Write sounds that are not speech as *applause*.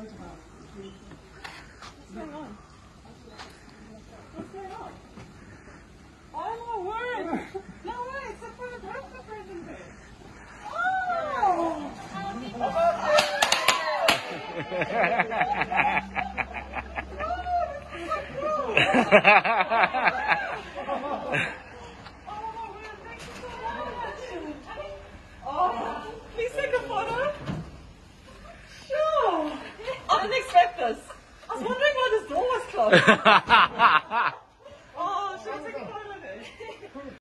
What's going on? What's going on? Oh my word! No! It's a for the birthday present day. Oh! Oh, expect this. I was wondering why this door was closed. *laughs* oh, should I take a photo of it?